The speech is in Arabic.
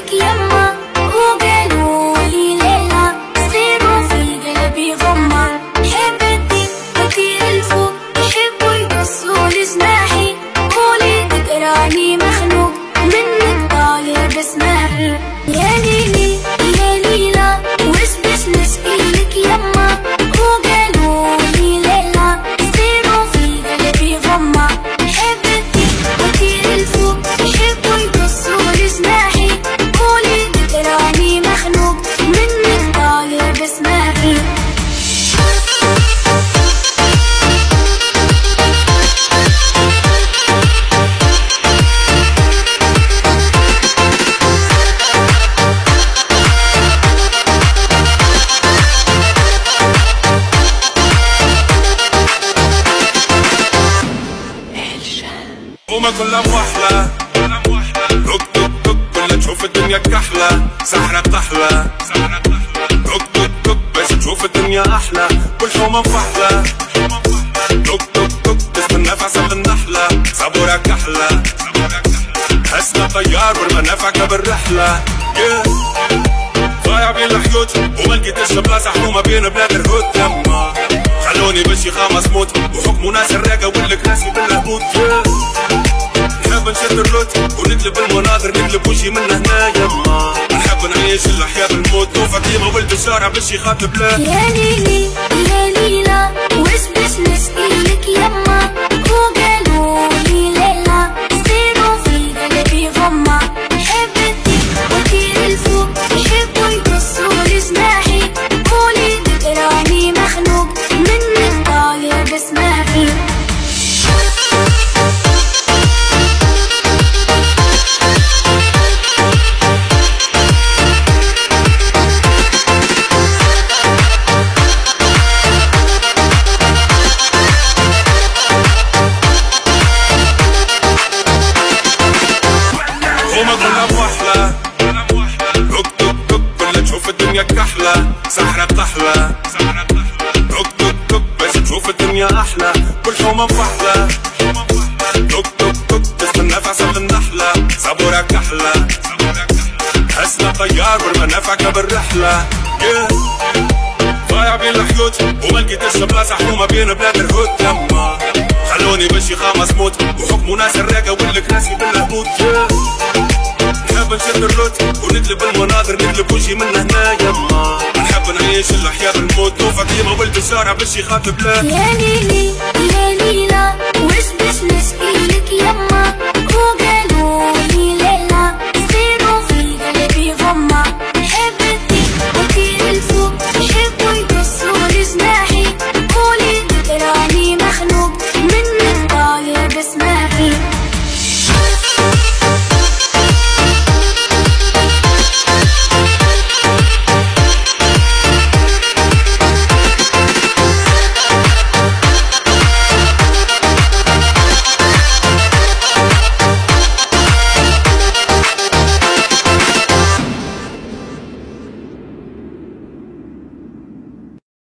किया هما كلها موحلة توك توك توك كلها تشوف الدنيا كحلة. سحرة تحلى توك توك توك باش تشوف الدنيا أحلى. كل حومة مفحلة توك توك توك تستنى في النحلة. صبورة كحلة. حسنا طيار والمنافع بالرحلة. Yeah. ضايع بين الحيوت. وما لقيتش بلاصة حومة بين بلاد الهود يما. خلوني بشي خامس موت. وحكموا ناس الراقة والكراسي بالهبوط نحب نشد الروت ونقلب المناظر نقلب وجهي من هنا يما. نحب نعيش الحياة بالموت وفاطمة ولد الشارع باش يخاطب لا يا ليلي يا ليلى. كحلة سحرة تحلى توك توك توك باش تشوف الدنيا أحلى. كل حومة مفحلة توك توك توك تستنى في عسل النحلة صبورة كحلة حسنا طيار والمنافع بالرحلة yeah. ضايع بين الحيوت وما لقيتش بلاصة حومة بين بلاد الهود. يما. خلوني بشي خامس موت وحكموا ناس الراقة والكراسي بالهبوط. نحب نشد الروت ونقلب المناظر نقلب وجهي من هنا. يما. نعيش الحياة بالموت. وفاطمة والبشارة باش يخاف بلاد يا ليلي يا ليلي